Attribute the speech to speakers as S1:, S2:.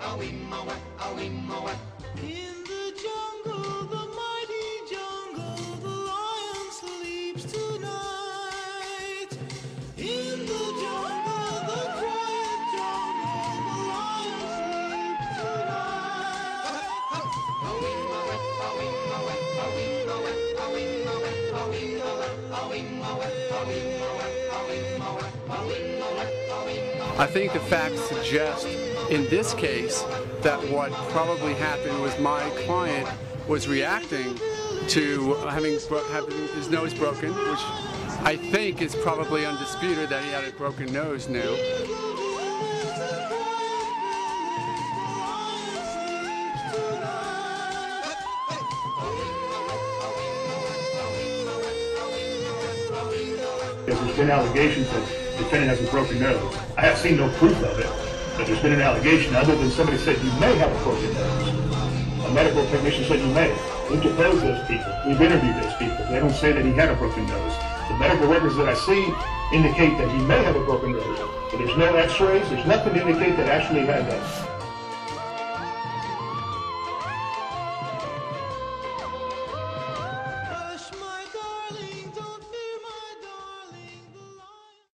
S1: a wimma. In the jungle, the mighty jungle, the lion sleeps tonight. In the jungle, the quiet jungle, the lion sleeps tonight. A wimma wet, a wimma wet, a wimma wet.
S2: I think the facts suggest in this case that what probably happened was my client was reacting to having, having his nose broken, which I think is probably undisputed that he had a broken nose now.
S3: There's been allegations that defendant has a broken nose. I have seen no proof of it, but there's been an allegation other than somebody said you may have a broken nose. A medical technician said you may. We've deposed those people. We've interviewed those people. They don't say that he had a broken nose. The medical records that I see indicate that he may have a broken nose, but there's no x-rays. There's nothing to indicate that actually had that.